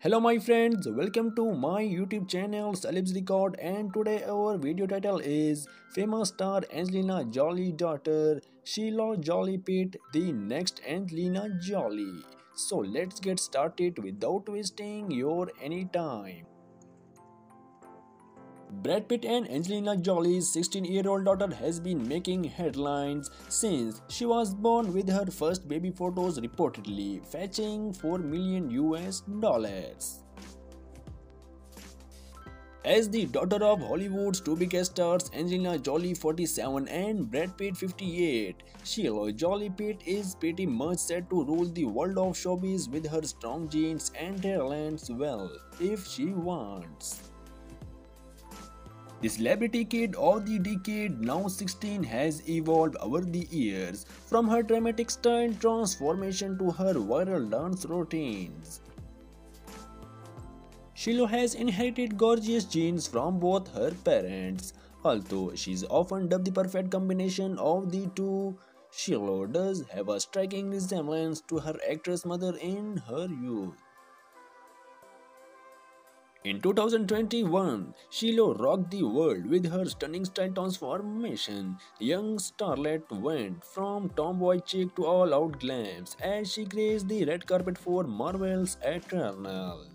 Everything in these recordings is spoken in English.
Hello my friends, welcome to my YouTube channel Celebs Record and today our video title is Famous star Angelina Jolie daughter Shiloh Jolie Pitt the next Angelina Jolie. So let's get started without wasting your any time. Brad Pitt and Angelina Jolie's 16-year-old daughter has been making headlines since she was born with her first baby photos reportedly fetching 4 million US dollars. As the daughter of Hollywood's two biggest stars Angelina Jolie 47 and Brad Pitt 58, Shiloh Jolie Pitt is pretty much set to rule the world of showbiz with her strong genes and talents well if she wants. The celebrity kid of the decade, now 16, has evolved over the years, from her dramatic stunt transformation to her viral dance routines. Shiloh has inherited gorgeous genes from both her parents. Although she is often dubbed the perfect combination of the two, Shiloh does have a striking resemblance to her actress mother in her youth. In 2021, Shiloh rocked the world with her stunning style transformation. The young starlet went from tomboy chic to all-out glams as she graced the red carpet for Marvel's Eternals.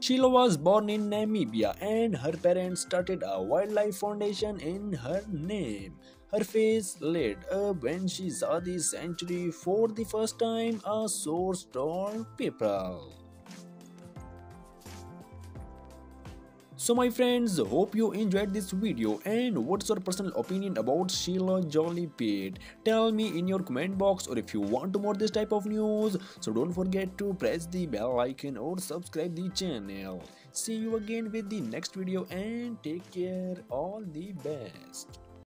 Shiloh was born in Namibia and her parents started a wildlife foundation in her name. Her face lit up when she saw the sanctuary for the first time, a source told people. So my friends, hope you enjoyed this video and what's your personal opinion about Shiloh Jolie Pitt? Tell me in your comment box or if you want more this type of news. So don't forget to press the bell icon or subscribe the channel. See you again with the next video and take care. All the best.